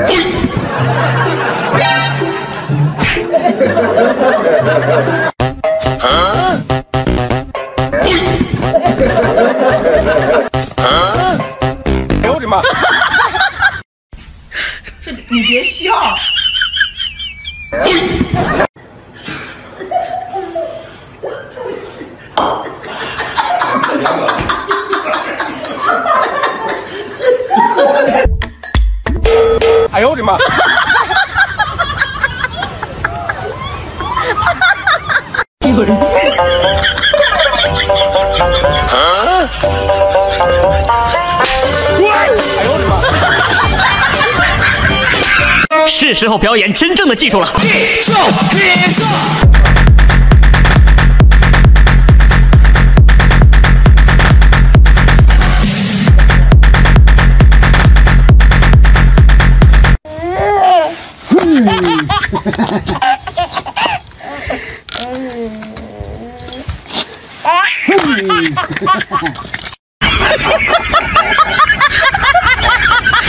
哈哈哈哈哈。是时候表演真正的技术了呀！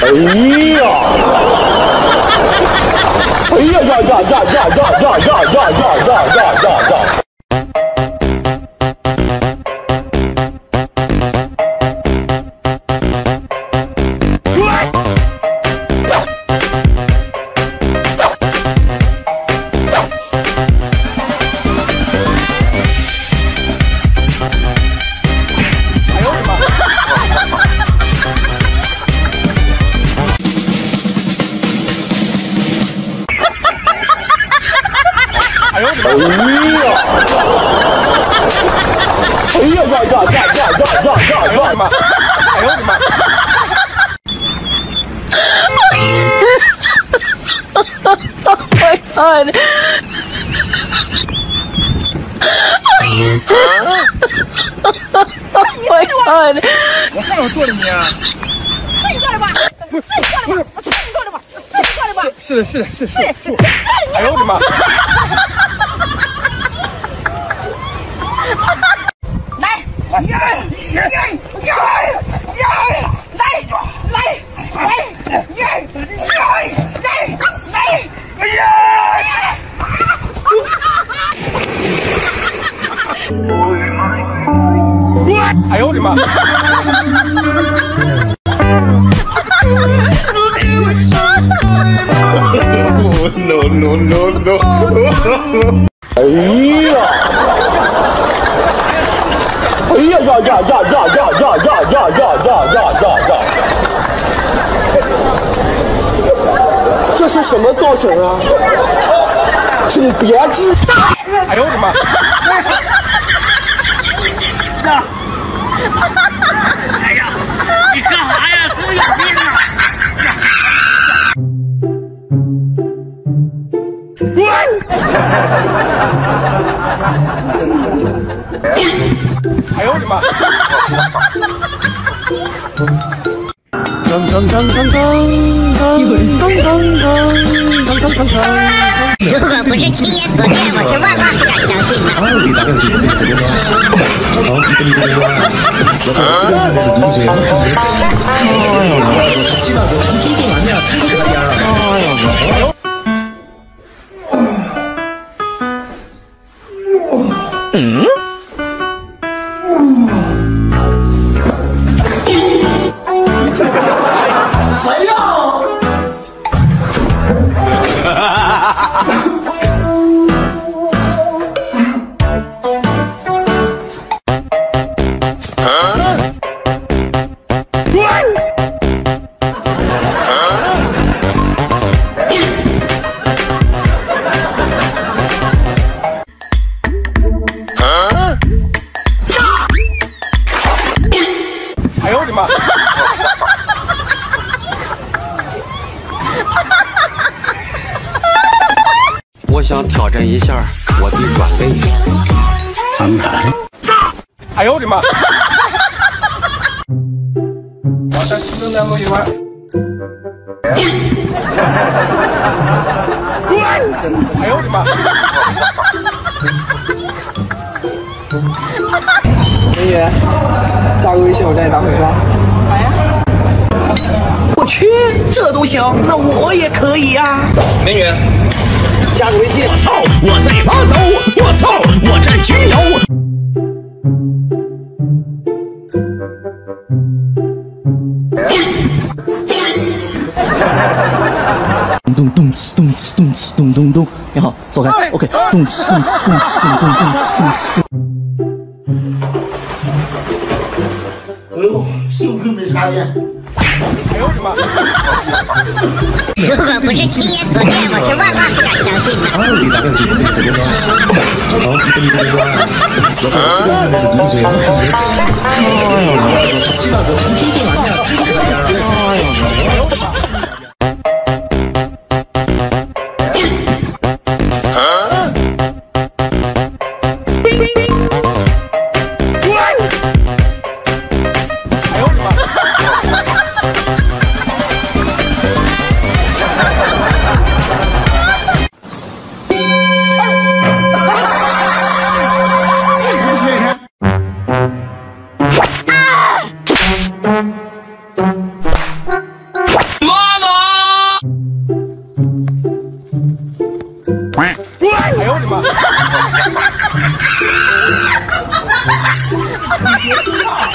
哎呀呀呀呀呀呀呀呀呀呀呀呀呀！你。我上头坐着你啊。自己坐着吧。不是，自己坐吧。是你做的吧。是的，是的，是的。哎呦我的妈！的妈！no no no no！哎呀！哎呀呀呀呀呀呀呀呀呀呀呀呀呀呀！这是什么造型啊？请别致！哎呦我的妈！哎呀，你干啥呀？是不是有病啊？哎呦我的妈！如果不是亲眼所见，我是万万不敢相信的。哎挑战一下我的软肋。哎呦我的妈！好，再剩两个一万。哎呦我的妈！美女，加个微信，我带你打会是吧？我去，这都行，那我也可以呀、美女，加个微信。我操！我在发抖。我操！我占群友。咚咚哧咚哧咚咚咚咚，你好，走开。OK，咚哧咚哧咚咚咚咚咚。哎呦，是不没插电？哎呦我的妈如果不是亲眼所见，我是万万不敢相信的。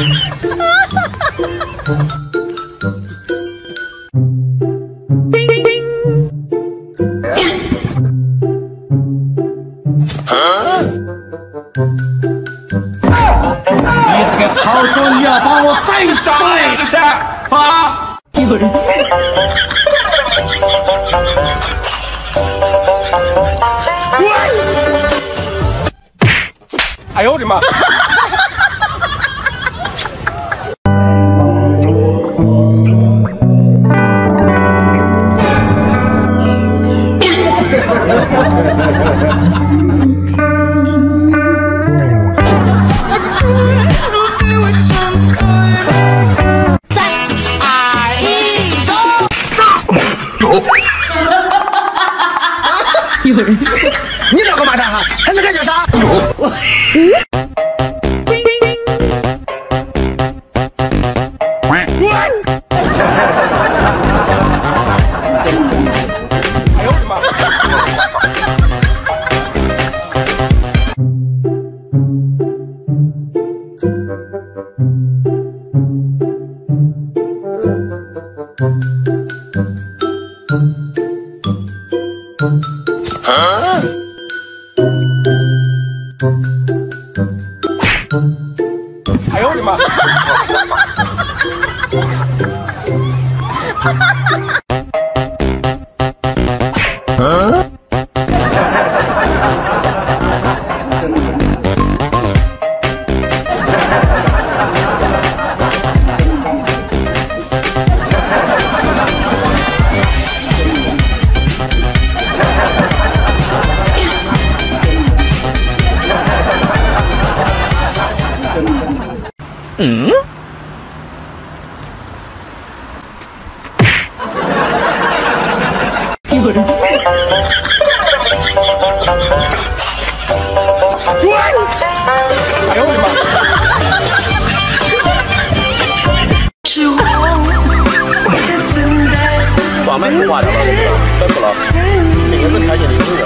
你这个操作，你要把我宰死！噻啊！有人，哎呦我的妈！有人，你两个蚂蚱哈，还能干点啥？哎哎有人，哎呦我的妈！把麦克挂掉了，拜不了。这个是看见的有人。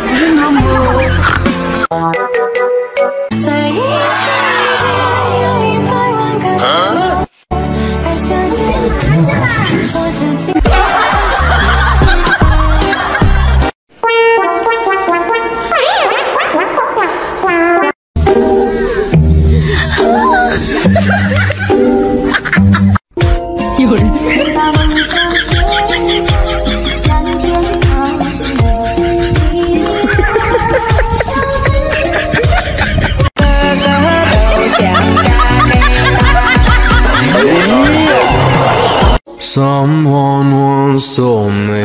我 Someone once told me